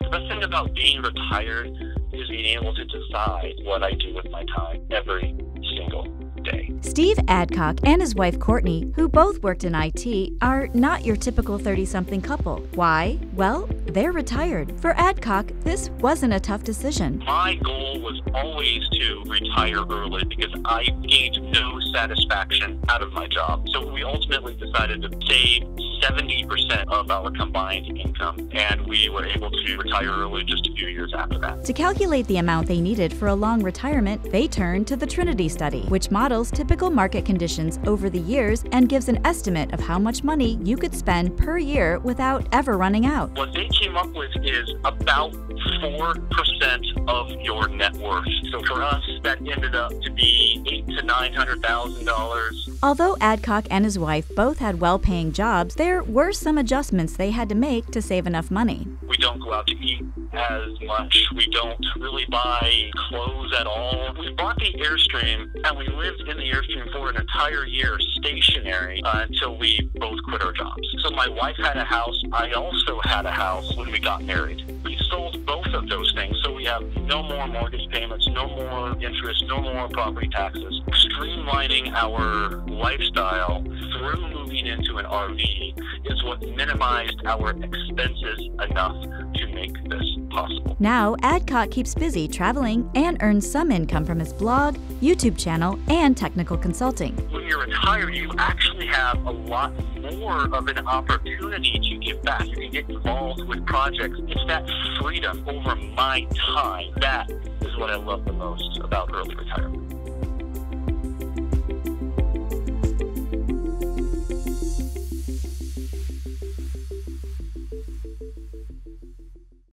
The best thing about being retired is being able to decide what I do with my time every single day. Steve Adcock and his wife Courtney, who both worked in IT, are not your typical 30 something couple. Why? Well, they're retired. For Adcock, this wasn't a tough decision. My goal was always to retire early because I gained no satisfaction out of my job. So we ultimately decided to save 70% of our combined income, and we were able to retire early just a few years after that. To calculate the amount they needed for a long retirement, they turned to the Trinity study, which models typical market conditions over the years and gives an estimate of how much money you could spend per year without ever running out. What they came up with is about 4% of your net worth. So for us, that ended up to be eight to nine hundred thousand dollars. Although Adcock and his wife both had well-paying jobs, there were some adjustments they had to make to save enough money. We don't go out to eat as much. We don't really buy clothes at all. We bought the Airstream and we lived in the Airstream for an entire year stationary uh, until we both quit our jobs. So my wife had a house. I also had a house when we got married. Have no more mortgage payments, no more interest, no more property taxes. Streamlining our lifestyle through moving into an RV is what minimized our expenses enough to make this possible. Now, Adcock keeps busy traveling and earns some income from his blog, YouTube channel, and technical consulting. When you're retired, you actually have a lot more of an opportunity to give back. Can get involved with projects. It's that freedom over my time. That is what I love the most about early retirement.